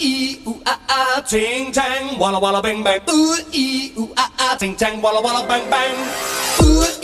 ee ooh ah ah, ting tang, walla walla bang bang. Ooh ee ooh ah ah, ting tang, walla walla bang bang. Ooh